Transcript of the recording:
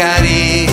Macarena.